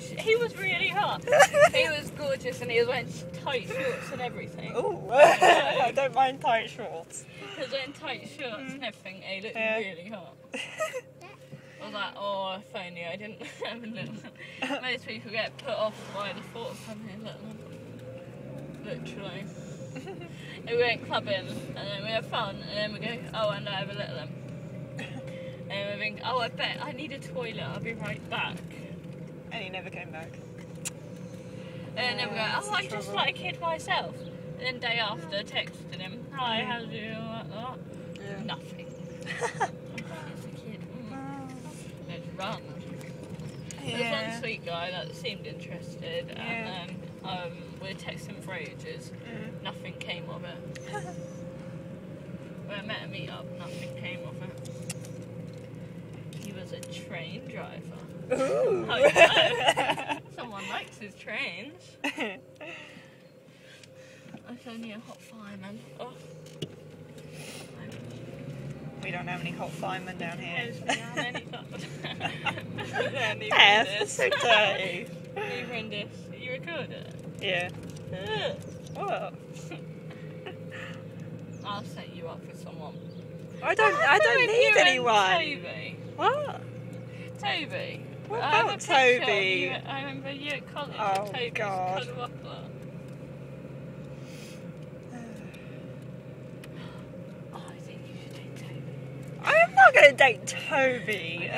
Yes. He was really hot. he was gorgeous and he was wearing tight shorts and everything. Ooh, I don't mind tight shorts. He was wearing tight shorts and mm. everything. He looked Yeah. really hot. I was like, oh, if only I didn't have a little. Most people get put off by the thought of having a little one. Literally. And we went clubbing and then we had fun and then we go, oh, and I have a little one. And we think, oh, I bet I need a toilet. I'll be right back. And he never came back. And then we go, oh, I just like a kid myself. And then day after, texted him, hi, how do you like that? Yeah. Nothing. It's a kid. Mm. Let's run. There was Yeah. one sweet guy that seemed interested, Yeah. and then um, we texted him for ages. Mm. Nothing came of it. When I met a meet up, nothing came of it. He was a train driver. Ooh. Oh, no. Someone likes his trains. It's only a hot fireman. Oh. we don't have any hot firemen down here. There's me on any Yes, read it's so dirty. You read this. You record it. Yeah. Ugh. What? I'll set you up with someone. I don't. I don't need anyone. Toby. What? Toby. What I about Toby? you- I remember you at college. Oh, with Toby's God. Oh, I think you should date Toby. I am not going to date Toby. I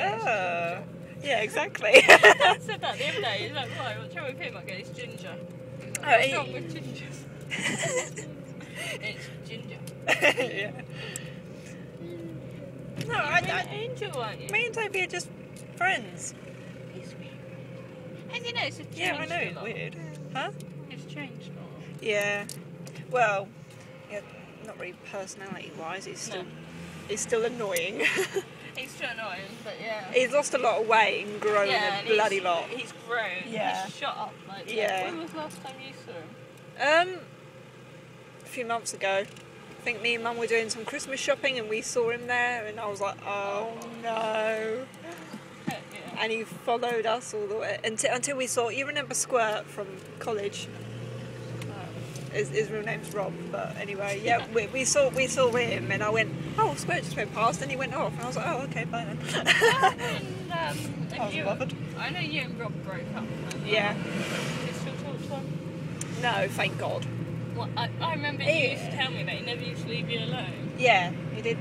Ugh. Yeah, exactly. Dad said that the other day. He's like, why? What's wrong with him? I go, it's ginger. Like, Oh, What's he- wrong with ginger? it's ginger. yeah. Hmm. No, I, an I, angel, aren't you? me and Toby are just friends. He's weird. And you know, it's Yeah, I know. a It's lot. weird. Huh? It's changed a lot. Yeah. Well, yeah, not really personality-wise. He's still, No. he's still annoying. He's still annoying, but yeah. he's lost a lot of weight and grown yeah, a and bloody he's, lot. He's grown. Yeah. He's shot up. Like, Yeah. When was the last time you saw him? Um, a few months ago, I think me and Mum were doing some Christmas shopping and we saw him there, and I was like, oh no. And he followed us all the way until, until we saw. You remember Squirt from college? His, his real name's Rob, but anyway, yeah, we, we saw we saw him, and I went, oh, Squirt just went past, and he went off, and I was like, oh, okay, bye then. and, um, I was you, bothered. I know you and Rob broke up. Yeah. um, You still talk to him? No, thank God. Well, I, I remember you used to tell me that he never used to leave you alone. Yeah, he did.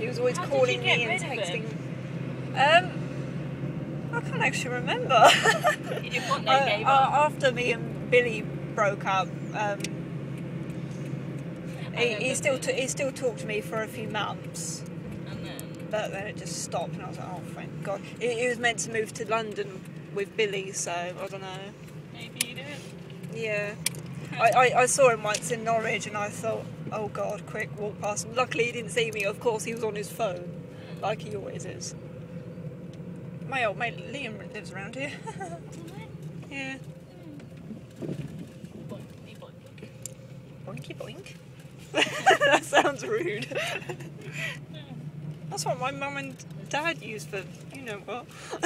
He was always How calling me and texting. Um, I can't actually remember. You didn't want no Uh, after me and Billy broke up, um, he, he still t- he still talked to me for a few months, then, but then it just stopped, and I was like, oh, thank God. He, he was meant to move to London with Billy, so I don't know. maybe he didn't. Yeah. I, I, I saw him once in Norwich and I thought, oh God, quick, walk past him. Luckily, he didn't see me. Of course, he was on his phone, like he always is. My old mate Liam lives around here. yeah. Boink, boink. Boinky boink. that sounds rude. That's what my mum and dad use for, you know what.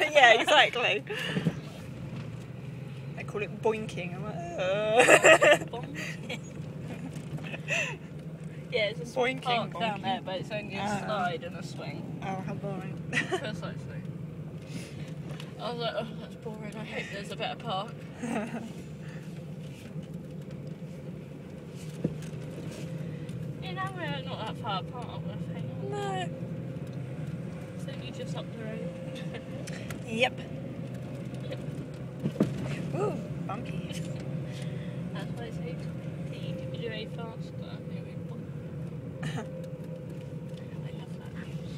Yeah. exactly. They call it boinking. I'm like, uh. Boink. yeah, it's a Boinking, park down there, but it's only a Ah. slide and a swing. oh, how boring. Precisely. I was like, oh, that's boring. I hope there's a better park. You know, we're not that far apart, hanging out. no. It's only just up the road. Yep. Ooh, bumpy. That's why I say to be very fast. but there we go. I love that house.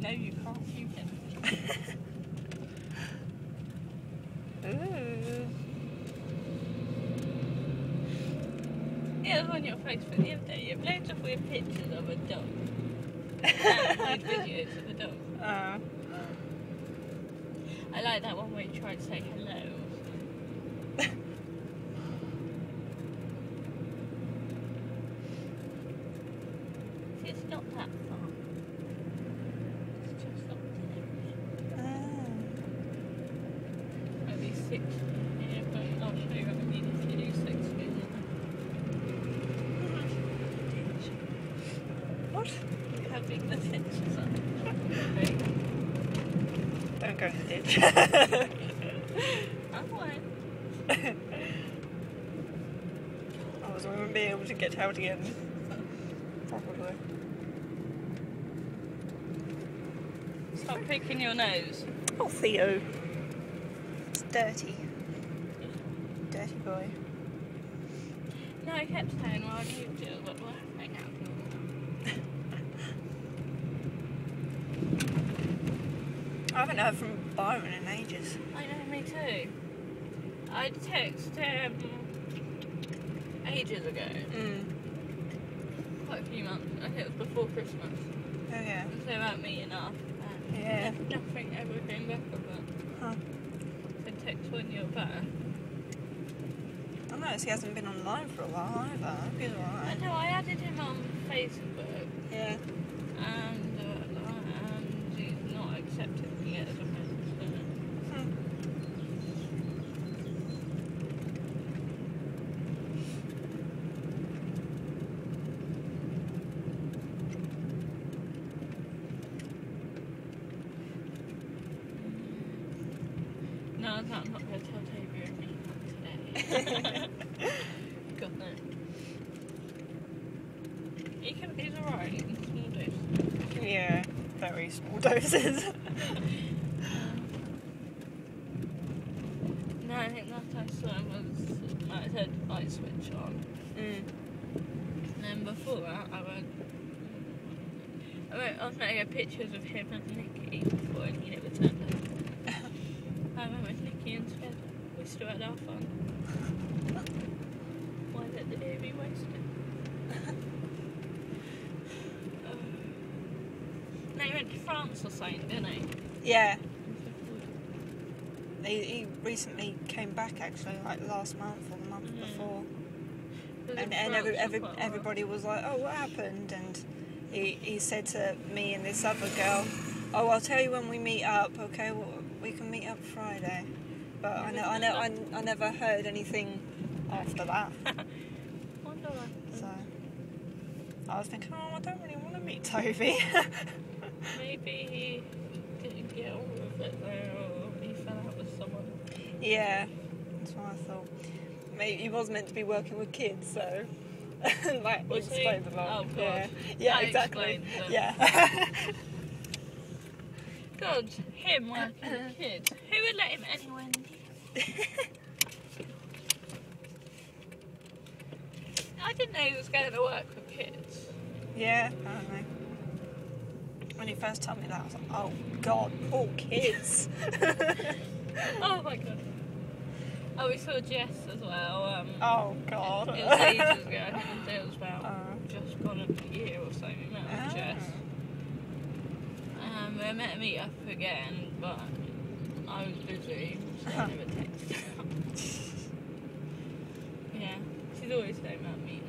No, you can't. You can. Ooh. Yeah, it was Facebook the other day. You have loads of weird pictures of a dog. and videos of a dog. Uh, I like that one where you try to say hello. It's not that far. It's just up there. ah. six here, but I'll show you what I mean if you do six What? Look how big the ditches are. Don't go in the ditch. I'm fine. Otherwise, we won't be able to get out again. Probably. Stop picking your nose. Oh, Theo. It's dirty. Dirty boy. No, I kept saying, well, I need to, but we're hang out. I haven't heard from Byron in ages. I know, me too. I texted him ages ago, Mm. quite a few months. I think it was before Christmas. Oh, yeah. So about meeting up. And Yeah. Nothing ever came back of it. Huh. So text when you're back. I noticed he hasn't been online for a while either. He's I know, I added him on Facebook Yeah. and, uh, and he's not accepted me yet as a friend. So. Hmm. No, I'm not, I'm not going to tell Toby or today. He can, he's alright in small doses. Yeah. Very small doses. No, I think last I saw him was I had light switch on. mm. And then before that, I went. I went. Was to get pictures of him and Nikki before, and he never turned up. I went with Nikki instead. We still had our fun. Why let the day be wasted? Oh. no, he went to France or something, didn't he? Yeah. He, he recently came back actually, like last month or the month Mhm. before. And, and every, every, everybody was like, oh, what happened? And he, he said to me and this other girl, oh, I'll tell you when we meet up, okay? Well, we can meet up Friday. But I, know, I, know, I, I never heard anything after that. So I was thinking, oh, I don't really want to meet Toby. Maybe he didn't get all of it there, or he fell out with someone. yeah, that's what I thought. Maybe he was meant to be working with kids, so that Was he? explains a lot. Oh, God. Yeah, yeah That exactly. Yeah. God, him working with kids. Who would let him anywhere near? I didn't know he was going to work with kids. yeah, I don't know. When he first told me that, I was like, oh god, poor kids. Oh my god. Oh, we saw Jess as well. Um, oh god. It was ages ago. I think it was about Oh. just gone a year or so. We met with Ah. Jess meant to meet up again, but I was busy, so I uh-huh. never texted. yeah, she's always saying about me.